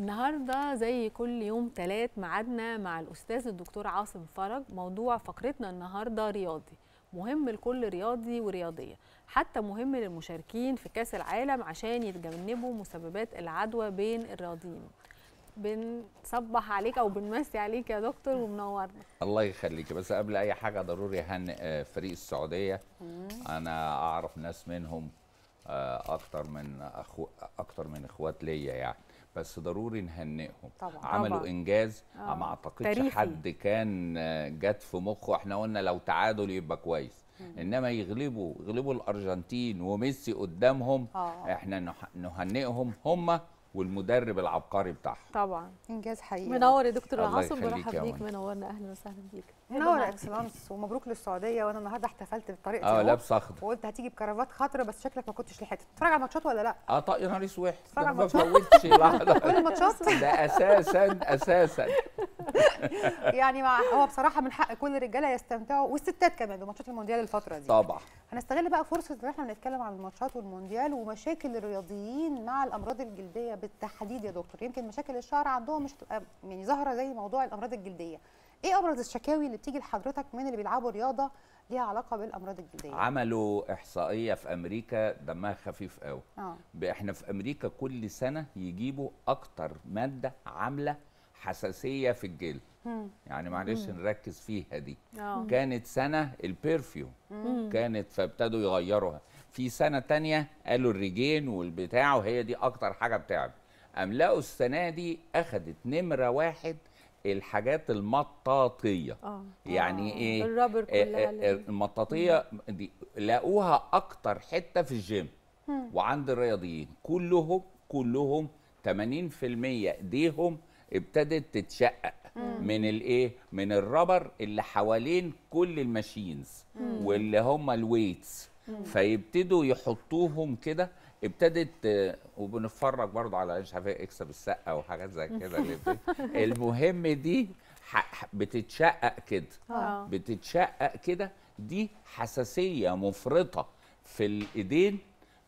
النهارده زي كل يوم تلات ميعادنا مع الأستاذ الدكتور عاصم فرج موضوع فقرتنا النهارده رياضي. مهم لكل رياضي ورياضية حتى مهم للمشاركين في كأس العالم عشان يتجنبوا مسببات العدوى بين الرياضيين. بنصبح عليك أو بنمسي عليك يا دكتور ومنورنا. الله يخليك. بس قبل أي حاجة ضروري أهنئ آه، فريق السعودية. أنا أعرف ناس منهم آه، أكتر من أخو أكتر من إخوات ليا يعني. بس ضروري نهنئهم طبعاً. عملوا طبعاً. إنجاز آه. ما أعتقدش تاريخي. حد كان آه، جت في مخه إحنا قلنا لو تعادل يبقى كويس إنما يغلبوا يغلبوا الأرجنتين وميسي قدامهم آه. إحنا نهنئهم هم والمدرب العبقري بتاعهم. طبعا. إنجاز حقيقي. منور يا دكتور عاصم يا بيك. منورنا. أهلا وسهلا بيك منور يا excellence ومبروك للسعودية وأنا النهارده احتفلت بطريقتي آه. لابس اخضر وقلت هتيجي بكرافات خضرا بس شكلك ما كنتش لحقت. تتفرج على الماتشات ولا لا؟ آه طاق يا نهار اسود ما الماتشات. فوتش لحظه كل الماتشات؟ ده أساسا أساسا. يعني مع هو بصراحة من حق كل الرجاله يستمتعوا والستات كمان بماتشات المونديال الفترة دي. طبعا. هنستغل بقى فرصة إن إحنا بنتكلم عن الماتشات والمونديال ومشاكل الرياضيين مع الأمراض الجلدية بالتحديد يا دكتور. يمكن مشاكل الشعر عندهم مش تبقى يعني ظاهرة زي موضوع الأمراض الجلدية. إيه ابرز الشكاوي اللي بتيجي لحضرتك من اللي بيلعبوا رياضة ليها علاقة بالأمراض الجلدية؟ عملوا إحصائية في أمريكا دمها خفيف قوي. آه. إحنا في أمريكا كل سنة يجيبوا أكتر مادة عاملة حساسية في الجلد. مم. يعني معلش نركز فيها دي. آه. كانت سنة البرفيوم كانت فابتدوا يغيروها. في سنة تانية قالوا الريجين والبتاع وهي دي أكتر حاجة بتعب. قام لقوا السنة دي أخدت نمرة واحد الحاجات المطاطية. آه. يعني آه. إيه؟ الرابر آه، كلها آه، اللي- المطاطية دي لقوها أكتر حتة في الجيم. وعند الرياضيين كلهم كلهم 80% ايديهم ابتدت تتشقق من الايه؟ من ال rubber اللي حوالين كل ال machines واللي هم ال weights. فيبتدوا يحطوهم كده. ابتدت وبنتفرج برضه على مش عارف اكسب السقة وحاجات زي كده. المهم دي بتتشقق كده. آه. بتتشقق كده. دي حساسية مفرطة في الإيدين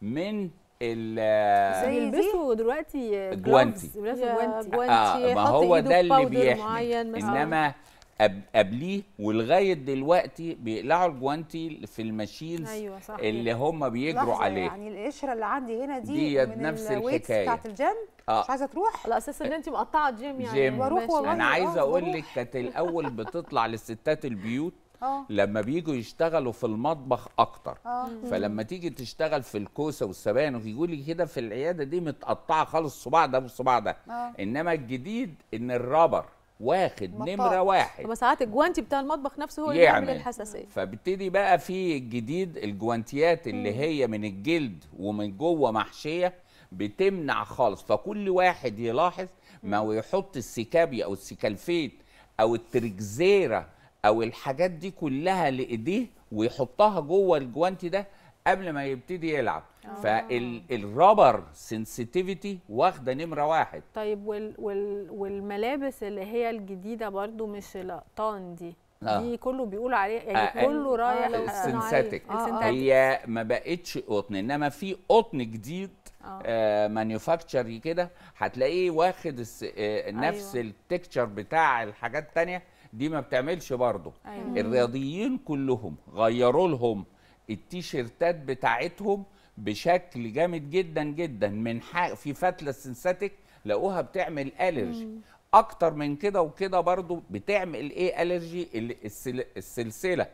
من زي دي؟ بيلبسوا دلوقتي جوانتي. جوانتي جوانتي. آه ما هو ده اللي بيحمي. إنما قب- قبليه ولغاية دلوقتي بيقلعوا الجوانتي في ال machines أيوه صح اللي هم بيجروا عليه يعني القشرة اللي عندي هنا دي ديت من نفس الحكاية. بتاعت الجيم آه. مش عايزة تروح على أساس إن انت مقطعة جيم يعني جيم. بروح. والله. أنا آه، عايز أقول. لك كانت الأول بتطلع للستات البيوت آه. لما بيجوا يشتغلوا في المطبخ أكتر. آه. فلما تيجي تشتغل في الكوسة والسبانخ يقول لي كده في العيادة دي متقطعة خالص الصباع ده والصباع ده. آه. إنما الجديد إن الرابر واخد مطاط. نمرة واحد. طب ساعات الجوانتي بتاع المطبخ نفسه هو اللي بيعمل يعمل. الحساسية. فبتدي بقى في الجديد الجوانتيات اللي هي من الجلد ومن جوه محشية بتمنع خالص. فكل واحد يلاحظ ما هو يحط السكابي أو السكالفيت أو التركزيره أو الحاجات دي كلها لإيديه ويحطها جوه الجوانتي ده قبل ما يبتدي يلعب ف ال rubber sensitivity واخدة نمرة واحد طيب وال وال والملابس اللي هي الجديدة برضو مش القطان دي آه. دي كله بيقول عليه يعني آه، كله رايح آه، ال synthetic آه، آه. هي ما بقتش قطن إنما في قطن جديد آه. آه manufacture كده هتلاقيه واخد الس... آه نفس أيوة. ال texture بتاع الحاجات التانية دي ما بتعملش برضه. أيوة. الرياضيين كلهم غيروا لهم التيشيرتات بتاعتهم بشكل جامد جدا جدا. من حق في فتلة ال synthetic لقوها بتعمل allergy أكتر من كده وكده برضو بتعمل إيه allergy ال- السل... السلسلة.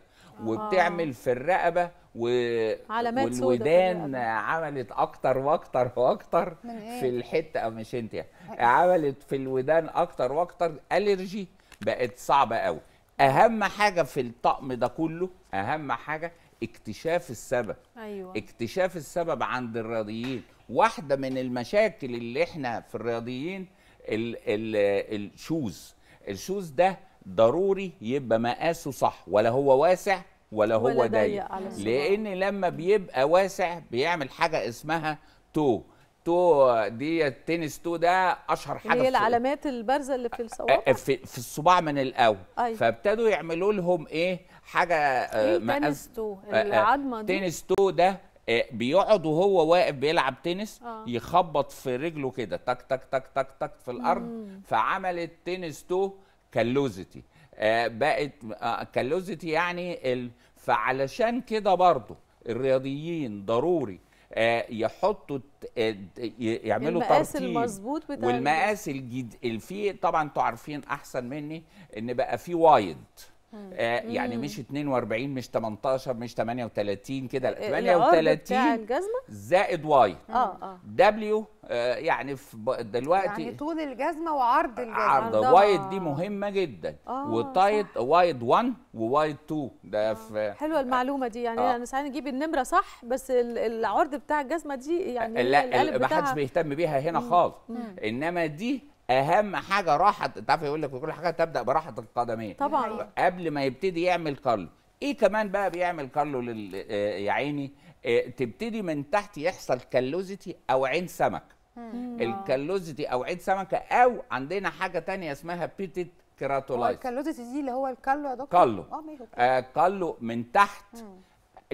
وبتعمل في الرقبة و... والودان. عملت أكتر وأكتر وأكتر إيه؟ في الحتة أو مش أنت يعني. عملت في الودان أكتر وأكتر الرجي بقت صعبة قوي. أهم حاجة في الطقم ده كله أهم حاجة اكتشاف السبب. أيوه. اكتشاف السبب عند الرياضيين. واحدة من المشاكل اللي إحنا في الرياضيين ال ال الشوز. ال shoes ده ضروري يبقى مقاسه صح. ولا هو واسع ولا هو ضيق. لأن لما بيبقى واسع بيعمل حاجة اسمها toe. toe دي ال tennis toe ده أشهر حاجة هي في- العلامات البارزة اللي في الصوابع آه، في, في الصباع من الأول. أيوة. فابتدوا يعملوا لهم إيه؟ حاجة آه، مقاس- tennis toe آه، آه، العظمة دي. tennis toe ده آه، بيقعد وهو واقف بيلعب تنس آه. يخبط في رجله كده تك تك تك تك تك في الأرض. فعملت tennis toe كالوزيتي آه بقت آه كالوزيتي يعني ال... فعلشان كده برضو الرياضيين ضروري آه يحطوا ت- آه، يعملوا المقاس المظبوط بتاع والمقاس الجديد اللي فيه طبعا أنتوا عارفين أحسن مني إن بقى في وايد. آه يعني مش 42 مش 18 مش 38 كده. لا، العرض بتاع 38 الجزمة؟ زائد وايد آه آه. دبليو آه يعني في دلوقتي يعني طول الجزمة وعرض الجزمة. عرض. wide دي مهمة جدا. آه، و tight wide 1 و wide 2 ده في حلوة المعلومة دي. يعني آه. أنا ساعات نجيب النمرة صح بس ال- العرض بتاع الجزمة دي يعني لا ما حدش بيهتم بيها هنا خالص. إنما دي أهم حاجة راحة أنت عارف يقول لك كل حاجة تبدأ براحة القدمين. طبعا. قبل ما يبتدي يعمل كالو. إيه كمان بقى بيعمل كالو لل آه، يا عيني؟ آه، تبتدي من تحت يحصل callosity أو عين سمك. ال callosity أو عين سمكه أو عندنا حاجة تانية اسمها pitted keratolysis ال callosity دي اللي هو الكالو يا دكتور؟ كالو. آه ماشي okay. آه كالو من تحت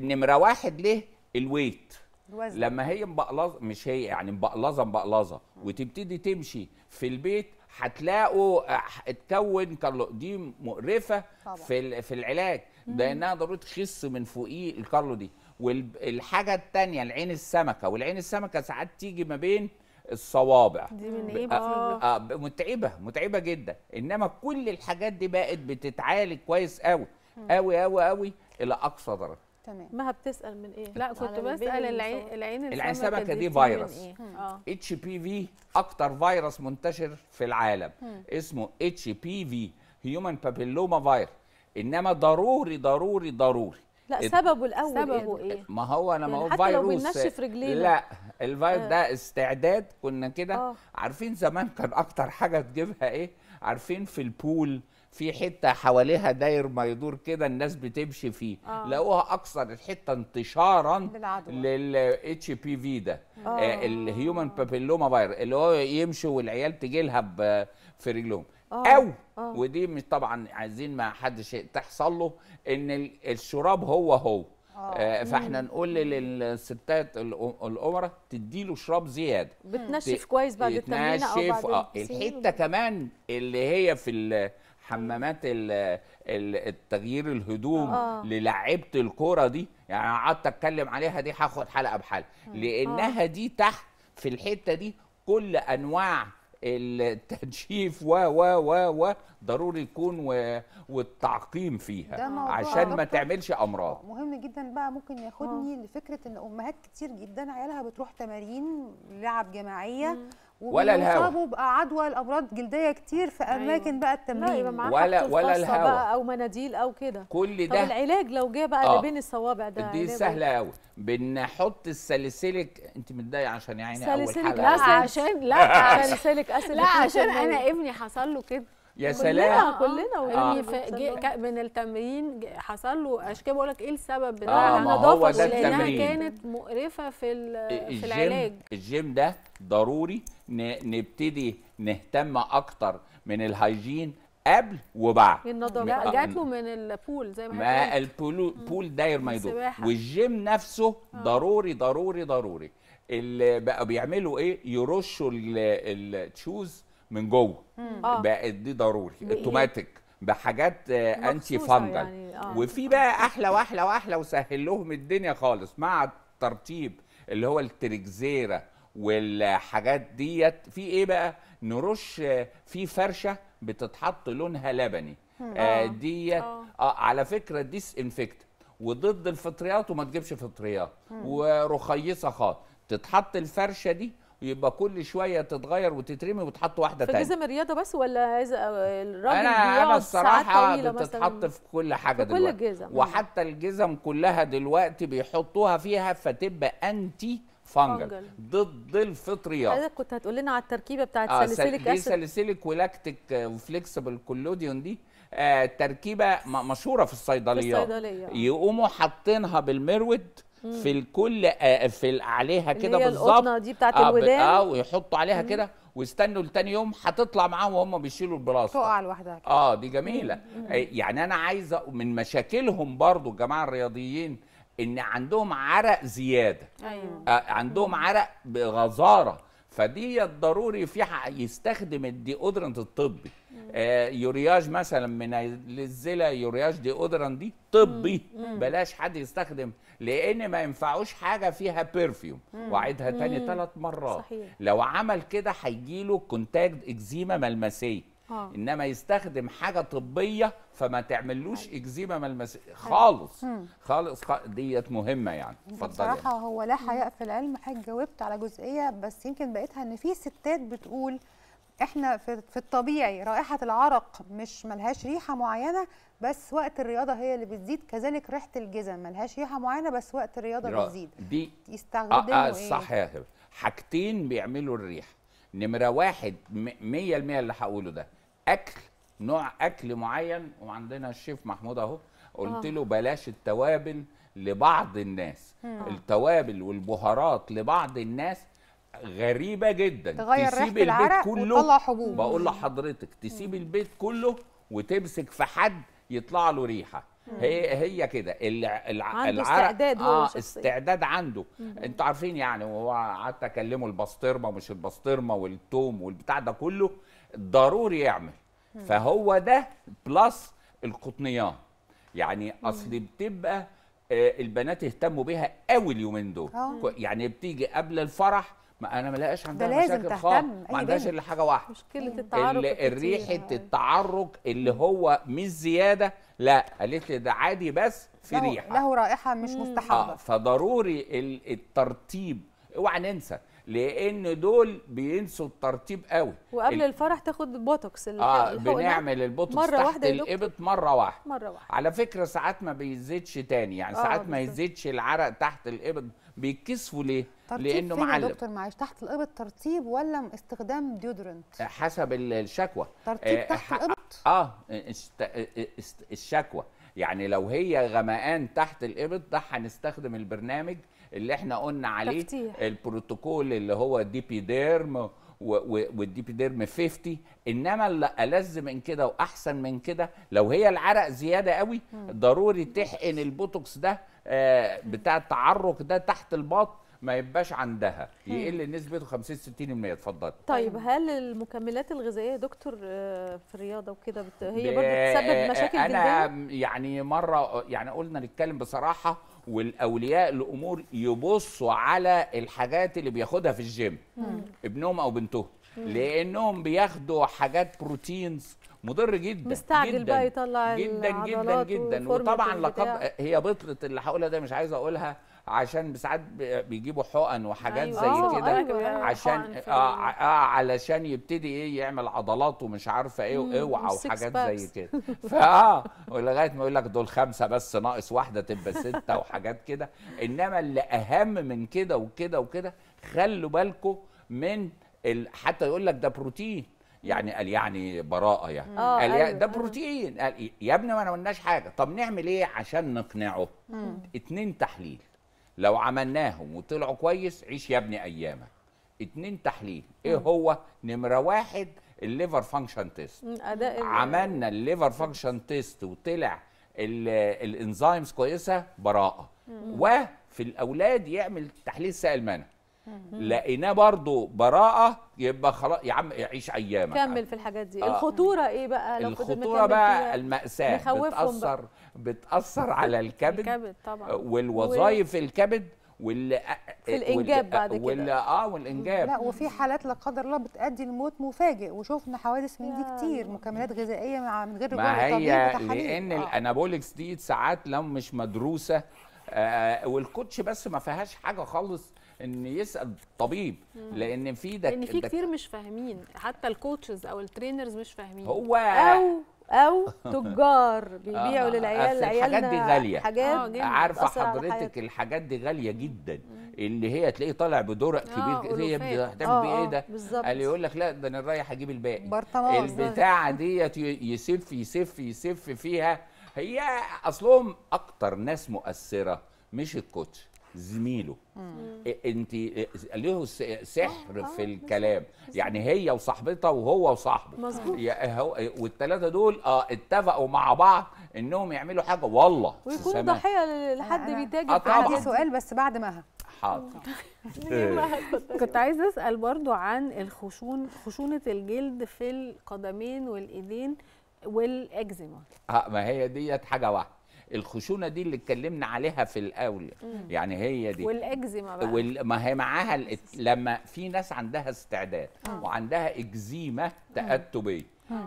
نمرة واحد ليه؟ ال weight. الوزن. لما هي مبقلظة مش هي يعني مبقلظة مبقلظة. وتبتدي تمشي في البيت هتلاقوا آه، اتكون كالو دي مقرفة طبعا. في في العلاج لأنها ضروري تخس من فوقيه الكالو دي. والحاجة الثانية العين السمكة. والعين السمكة ساعات تيجي ما بين الصوابع. دي من إيه آه آه متعبة متعبة جدا. إنما كل الحاجات دي بقت بتتعالج كويس قوي قوي قوي قوي إلى أقصى درجة. تمام. مها بتسأل من إيه؟ لا كنت بسأل العين. العين العين دي فيروس. إيه؟ آه. HPV أكتر فيروس منتشر في العالم. اسمه HPV human papilloma virus إنما ضروري ضروري ضروري. لا ات- سببه الأول سببه إيه؟ إيه ما هو أنا ما يعني هو حتى لو فيروس بننشف رجلينا. لا الفيروس ده استعداد كنا كده آه. عارفين زمان كان أكتر حاجة تجيبها إيه عارفين في ال pool في حتة حواليها داير ما يدور كده الناس بتمشي فيه آه. لقوها أكثر الحته انتشارا للعدوى. لل HPV ده آه. الهيومن بابيلوما فيروس اللي هو يمشوا والعيال تجي لها في رجلهم آه. أو. آه. ودي مش طبعا عايزين ما حدش تحصل له إن ال- الشراب هو هو. آه. فإحنا نقول للستات الامراء تديله شراب زيادة. بتنشف كويس بعد التمرين أو بعد البسين. الحتة كمان اللي هي في ال- التغيير الهدوم آه. للعيبة الكورة دي يعني قعدت أتكلم عليها دي هاخد حلقة بحلقة. لأنها دي تحت في الحتة دي كل أنواع التنشيف و و و و ضروري يكون و- والتعقيم ده فيها موضوع يا عشان ما. تعملش أمراض. مهم جدا بقى ممكن ياخدني لفكرة إن أمهات كتير جدا عيالها بتروح تمارين لعب جماعية ولا الهوا. وبيصابوا بقى عدوى الأمراض جلدية كتير في أماكن بقى لا يبقى التمرين معاه ولا- ولا الخاصة الهوا. بقى أو مناديل أو كده. كل طب ده العلاج لو جه بقى آه. اللي بين الصوابع ده دي سهلة قوي بنحط الساليسيليك أنت متضايقة عشان يا عيني اول حلقة. لا. عشان لا salicylic acid. لا عشان أنا ابني حصل له كده. يا كلنا سلام. كلنا ابني ولادنا ف- بيحصل جه- لهم. ك- من التمرين حصل له عشان كده بقول لك إيه السبب ما هو ده لأنها التمرين. كانت مقرفة في ال- في العلاج. الجيم ده ضروري نبتدي نهتم أكتر من ال hygiene قبل وبعد. النظافة لا آه. جات له من ال pool زي ما ما ال pool pool داير ما يدور. والجيم نفسه ضروري ضروري ضروري. اللي بقى بيعملوا إيه؟ يرشوا ال- ال shoes من جوه. آه. بقت دي ضروري؟ اوتوماتيك بحاجات آه، antifungal يعني، آه. وفي بقى أحلى وأحلى وأحلى وسهل لهم الدنيا خالص مع الترطيب اللي هو ال Trixera والحاجات ديت. في إيه بقى؟ نرش آه، في فرشة بتتحط لونها لبني. آه ديت آه. آه على فكرة disinfect وضد الفطريات وما تجيبش فطريات. ورخيصة خالص. تتحط الفرشة دي ويبقى كل شوية تتغير وتترمي وتحط واحدة تانية جزم الرياضة بس ولا الراجل أنا أنا الصراحة بتتحط في كل حاجة في كل دلوقتي. الجزم. وحتى الجزم كلها دلوقتي بيحطوها فيها فتبقى antifungal. ضد الفطريات. حضرتك كنت هتقول لنا على التركيبة بتاعت آه ساليسيليك دي acid salicylic و lactic آه، و flexible collodion دي. آه تركيبة مشهورة في الصيدليات الصيدلية، آه. يقوموا حاطينها بالمرود في الكل آه في عليها كده بالظبط. دي بتاعت آه الودان. آه ويحطوا عليها كده ويستنوا لتاني يوم هتطلع معاهم وهم بيشيلوا البلاستيك تقع لوحدها. آه دي جميلة. آه، يعني أنا عايزه من مشاكلهم برضو الجماعه الرياضيين إن عندهم عرق زيادة. أيوه. آه، عندهم عرق بغزارة. فدي ضروري في يستخدم ال deodorant الطبي. آه Uriage مثلا من الزلا Uriage deodorant دي طبي. بلاش حد يستخدم لأن ما ينفعوش حاجة فيها perfume واعيدها تاني ثلاث مرات. صحيح. لو عمل كده هيجيله contact eczema ملمسية. آه. إنما يستخدم حاجة طبية فما تعملوش إكزيما ملمسيه خالص. خالص خ- ديت مهمة يعني. اتفضلي. بصراحه هو لا حياء في العلم حضرتك جاوبت على جزئية بس يمكن بقيتها إن في ستات بتقول إحنا في, في الطبيعي رائحة العرق مش ملهاش ريحة معينة بس وقت الرياضة هي اللي بتزيد كذلك ريحة الجزم ملهاش ريحة معينة بس وقت الرياضة بتزيد. دي يستخدموا آه إيه؟ صح يا هبه حاجتين بيعملوا الريحة. نمرة واحد م- مية المية اللي هقوله ده. أكل نوع أكل معين وعندنا الشيف محمود أهو قلت له بلاش التوابل لبعض الناس. التوابل والبهارات لبعض الناس غريبة جدا. تغير تسيب ريحة البيت العرق كله وتطلع حبوب. بقول لحضرتك تسيب البيت كله وتمسك في حد يطلع له ريحة. هي هي كده. الع- العرق استعداد آه. استعداد عنده. أنتوا عارفين يعني وهو قعدت اكلمه البسطرمة مش البسطرمة والثوم والبتاع ده كله ضروري يعمل. فهو ده بلس القطنيات يعني أصل بتبقى آه، البنات يهتموا بيها قوي اليومين دول. كو- يعني بتيجي قبل الفرح ما أنا ما لاقيش عندها مشاكل خالص. أي ما عندهاش. إلا حاجة واحدة. مشكلة التعارف ال- الكتير. الريحه التعرق اللي هو مش زيادة. لا قالت لي ده عادي بس في له, ريحة. له رائحة مش مستحبه آه فضروري ال- الترتيب اوعى ننسى لأن دول بينسوا الترطيب قوي. وقبل ال- الفرح تاخد بوتوكس. آه بنعمل البوتوكس مرة تحت واحدة؟ الإبط مرة واحدة. مرة واحدة. على فكرة ساعات ما بيزيدش تاني. يعني آه، ساعات ما بالظبط. يزيدش العرق تحت الإبط. بيتكسفوا ليه؟ لأنه فين يا دكتور؟ معلش تحت الإبط ترطيب ولا استخدام deodorant حسب ال- الشكوى. ترطيب آه، تحت الإبط؟ آه است- است- الشكوى. يعني لو هي غمقان تحت الإبط ده هنستخدم البرنامج اللي إحنا قلنا عليه تفتيح. البروتوكول اللي هو Depiderm وال Depiderm 50 إنما اللي ألذ من كده وأحسن من كده لو هي العرق زيادة قوي ضروري تحقن البوتوكس ده آه، بتاع التعرق ده تحت الباط ما يبقاش عندها. يقل نسبته 50 60% اتفضل. طيب هل المكملات الغذائية يا دكتور آه، في الرياضة وكده بت... هي ب- برضه بتسبب مشاكل أنا جلدية؟ يعني مرة يعني قلنا نتكلم بصراحة والأولياء الأمور يبصوا على الحاجات اللي بياخدها في الجيم. ابنهم أو بنتهم. لأنهم بياخدوا حاجات proteins مضر جدا مستعجل جدا بقى يطلع جدا جدا العضلات جدا. وطبعا. لقد هي بطله اللي هقولها ده مش عايز أقولها عشان ساعات بي- بيجيبوا حقن وحاجات أيوة، زي آه، كده. أيوة. عشان حقن في آه, آه علشان يبتدي إيه يعمل عضلات ومش عارفة إيه وأوعى وحاجات زي. كده. فآه ولغاية ما يقول لك دول خمسة بس ناقص واحدة تبقى ستة وحاجات كده. إنما اللي أهم من كده وكده وكده خلوا بالكم من ال... حتى يقول لك ده بروتين. يعني قال يعني براءة يعني. آه، قال أيوة، ده آه. بروتين. قال يا ابني ما أنا قلناش حاجة. طب نعمل إيه عشان نقنعه؟ اتنين تحليل. لو عملناهم وطلعوا كويس عيش يا ابني أيامك. اتنين تحليل. إيه هو؟ نمرة واحد ال liver function test. عملنا ال liver function test وطلع ال- ال enzymes كويسة براءة. وفي الأولاد يعمل تحليل سائل منوي لقيناه برضو براءة يبقى خلاص يا عم عيش أيامك. كمل في الحاجات دي. آه. الخطورة إيه بقى؟ لو الخطورة بقى فيها؟ المأساة بتأثر على الكبد الكبد طبعا. والوظائف الكبد وال في الإنجاب بعد كده. وال آه والإنجاب. لا وفي حالات لا قدر الله بتؤدي لموت مفاجئ. وشفنا حوادث من دي كتير مكملات غذائية مع من غير رجوع ما هي. لأن آه. ال anabolics دي ساعات لو مش مدروسة آه وال coach بس ما فيهاش حاجة خالص إن يسأل الطبيب لأن في ده لأن في ده- كتير مش فاهمين. حتى ال coaches أو ال trainers مش فاهمين. هو أو أو تجار بيبيعوا آه، للعيال أصل الحاجات دي غالية. حاجات آه،. عارفة حضرتك. الحاجات دي غالية جدا اللي هي تلاقيه طالع بدرق آه، كبير هي. هتعمل بيه إيه ده. قال يقول لك لا ده أنا رايح أجيب الباقي. البتاعة ديت يسف يسف يسف فيها هي أصلهم أكتر ناس مؤثرة مش الكوتش زميله. انت له سحر في الكلام. يعني هي وصاحبتها وهو وصاحبه. مظبوط. هو- والثلاثه دول آه اتفقوا مع بعض إنهم يعملوا حاجة. والله. ويكونوا سمعت. ضحية لحد بيتاجر آه. عندي. سؤال بس بعد مها حاضر. كنت عايزة أسأل برضو عن الخشون خشونة الجلد في القدمين والإيدين والإكزيما. آه ما هي ديت حاجة واحدة. الخشونة دي اللي اتكلمنا عليها في الأول. يعني هي دي. والاكزيما بقى. وال- ما هي معاها ال- لما في ناس عندها استعداد وعندها اكزيما تأتبية.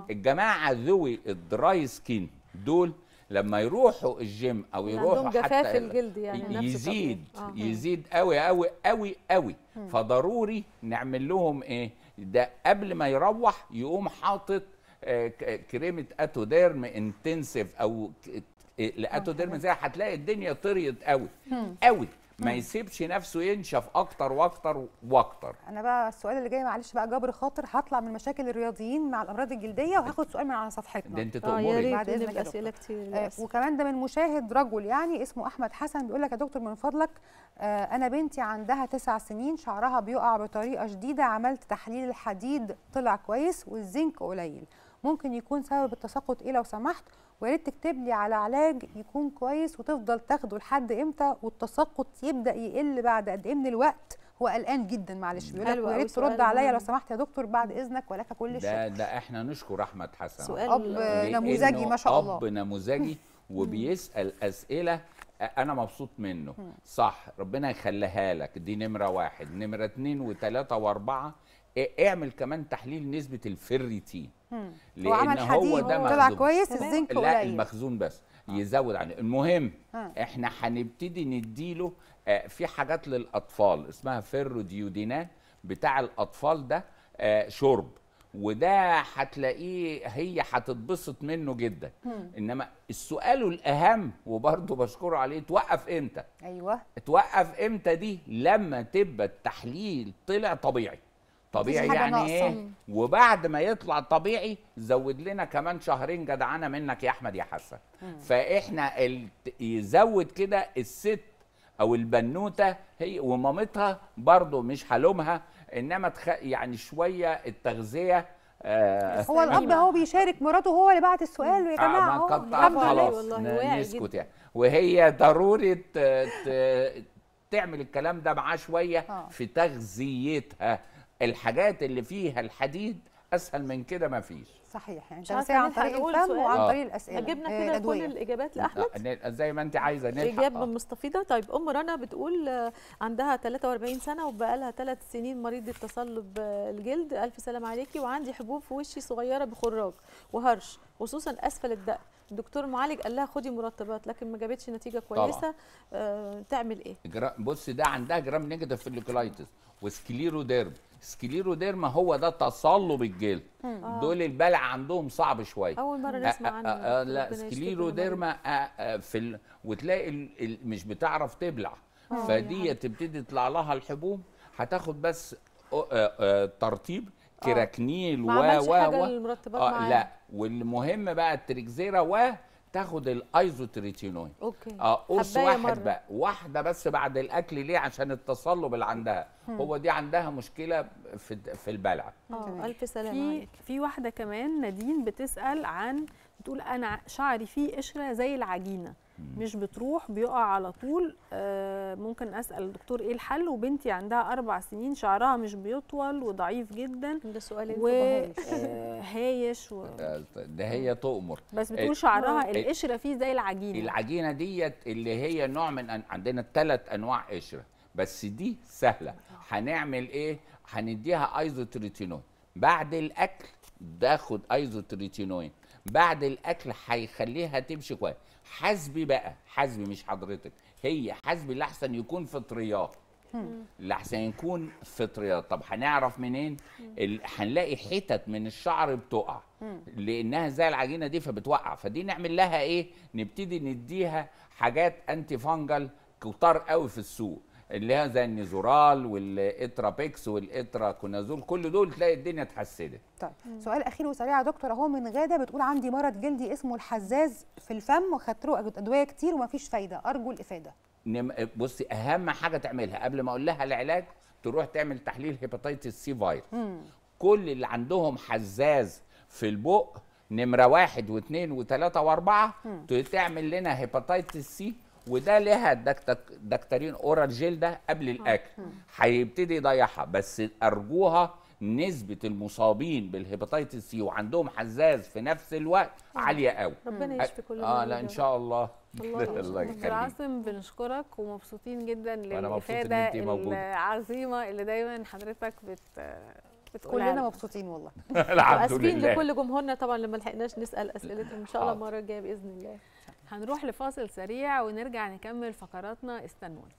الجماعة ذوي ال dry skin دول لما يروحوا الجيم أو يروحوا عندهم حتى جفاف الجلد يعني يزيد. آه. يزيد قوي قوي قوي قوي فضروري نعمل لهم إيه؟ ده قبل ما يروح يقوم حاطط آه، كريمة Atoderm Intensive أو ك- ال Atoderm زي هتلاقي الدنيا طريت قوي قوي. ما يسيبش نفسه ينشف أكتر وأكتر وأكتر. أنا بقى السؤال اللي جاي معلش بقى جبر خاطر هطلع من مشاكل الرياضيين مع الأمراض الجلدية وهاخد سؤال من على صفحتنا. ده أنت يا تأمري ريت بعد دكتور. أسئلة كتير. آه،. وكمان ده من مشاهد رجل يعني اسمه أحمد حسن بيقول لك يا دكتور من فضلك آه، أنا بنتي عندها تسع سنين شعرها بيقع بطريقة شديدة عملت تحليل الحديد طلع كويس والزنك قليل. ممكن يكون سبب التساقط إيه لو سمحت؟ ويا ريت تكتب لي على علاج يكون كويس وتفضل تاخده لحد إمتى والتساقط يبدأ يقل بعد قد إيه من الوقت. هو قلقان جدا معلش. بيقول لك ويا ريت ترد عليا لو. سمحت يا دكتور بعد إذنك ولك كل الشكر ده ده إحنا نشكر أحمد حسن. سؤال أب نموذجي ما شاء الله. أب نموذجي وبيسأل أسئلة أنا مبسوط منه. صح ربنا يخليها لك. دي نمرة واحد. نمرة اتنين وتلاتة وأربعة اعمل كمان تحليل نسبة الفيريتين هو عمل حديد. طلع مخزون. كويس. الزنك لا قليل. المخزون بس. يزود عن المهم آه. إحنا هنبتدي نديله آه، في حاجات للأطفال اسمها فيروديودينات بتاع الأطفال ده آه، شرب. وده هتلاقيه هي هتتبسط منه جدا. إنما السؤال الأهم وبرضه بشكره عليه توقف إمتى؟ أيوه. توقف إمتى دي؟ لما تبقى التحليل طلع طبيعي. طبيعي يعني. إيه؟ وبعد ما يطلع طبيعي زود لنا كمان شهرين جدعانة منك يا أحمد يا حسن. فإحنا ال... يزود كده الست أو البنوتة هي ومامتها برضو مش هلومها إنما تخ... يعني شوية التغذية آه هو الأب هو بيشارك مراته هو اللي بعت السؤال يا جماعة. برافو عليه خلاص نسكت. يعني. وهي ضروري ت... ت... تعمل الكلام ده معاه شوية آه. في تغذيتها الحاجات اللي فيها الحديد أسهل من كده ما فيش. صحيح يعني عن طريق الفم؟ وعن آه. طريق الأسئلة. جبنا آه، كده كل الادويه الإجابات لأحمد. زي ما أنت عايزة نلحق. إجابة آه. مستفيضه طيب أم رنا بتقول آه، عندها 43 سنة وبقى لها 3 سنين مريضه تصلب آه، الجلد. ألف سلام عليكي. وعندي حبوب في وشي صغيرة بخراج وهرش خصوصا أسفل الدقن. الدكتور معالج قال لها خدي مرطبات لكن ما جابتش نتيجة كويسة. آه تعمل إيه؟ جرا- بص ده عندها gram negative folliculitis و scleroderma. scleroderma هو ده تصلب الجلد. دول البلع عندهم صعب شوية. أول مرة آه، نسمع آه، عنه. آه، لا scleroderma آه، آه، في ال... وتلاقي ال... ال... مش بتعرف تبلع. آه، فدي يا تبتدي يطلع لها الحبوب. هتاخد بس آه، آه، ترطيب. كراكنيل و و حاجة و آه معاها لا. والمهم بقى ال Trixera وتاخد ال isotretinoin okay. آه قرص واحد مرة. بقى. واحدة بس بعد الأكل ليه؟ عشان التصلب اللي عندها. هو دي عندها مشكلة في في البلع. آه ألف سلامة في عليك. في واحدة كمان نادين بتسأل عن بتقول أنا شعري فيه قشرة زي العجينة. مش بتروح بيقع على طول. آه، ممكن أسأل الدكتور إيه الحل؟ وبنتي عندها أربع سنين شعرها مش بيطول وضعيف جدا ده سؤال وهايش و... آه، ده هي تؤمر. بس بتقول شعرها ال- القشرة فيه زي العجينة. العجينة ديت اللي هي نوع من أن... عندنا ثلاث أنواع قشرة بس دي سهلة. هنعمل إيه؟ هنديها ايزوتريتينوين بعد الأكل تاخد ايزوتريتينوين بعد الأكل هيخليها تمشي كويس. حسبي بقى حسبي مش حضرتك هي حسبي اللي احسن يكون فطريات اللي احسن يكون فطريات طب هنعرف منين؟ ال- هنلاقي حتت من الشعر بتقع. لأنها زي العجينة دي فبتوقع. فدي نعمل لها إيه؟ نبتدي نديها حاجات antifungal كتار قوي في السوق. اللي هي زي ال Nizoral والاترابيكس وال itraconazole كل دول تلاقي الدنيا اتحسنت. طيب سؤال أخير وسريع يا دكتور. أهو من غادة بتقول عندي مرض جلدي اسمه الحزاز في الفم وخدت له أدوية كتير ومفيش فايدة. أرجو الإفادة. نم... بصي أهم حاجة تعملها قبل ما أقول لها العلاج تروح تعمل تحليل hepatitis C virus كل اللي عندهم حزاز في البق نمرة واحد واثنين وثلاثة وأربعة تعمل لنا hepatitis C وده لها دكتك Daktarin oral gel ده قبل الأكل هيبتدي يضيعها بس أرجوها نسبة المصابين بال hepatitis C وعندهم حزاز في نفس الوقت عالية قوي ربنا يشفي كل آه لا إن. شاء الله الله. الله دكتور يخليك عاصم بنشكرك ومبسوطين جدا موجودة. العظيمة اللي دايما حضرتك بت كلنا لنا. مبسوطين والله الحمد وأسفين لله لكل جمهورنا طبعا لما لحقناش نسأل أسئلتهم إن شاء الله. المرة الجاية بإذن الله هنروح لفاصل سريع ونرجع نكمل فقراتنا استنونا.